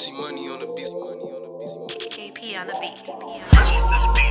T money on the beat. KP on the beat.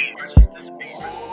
Just beat.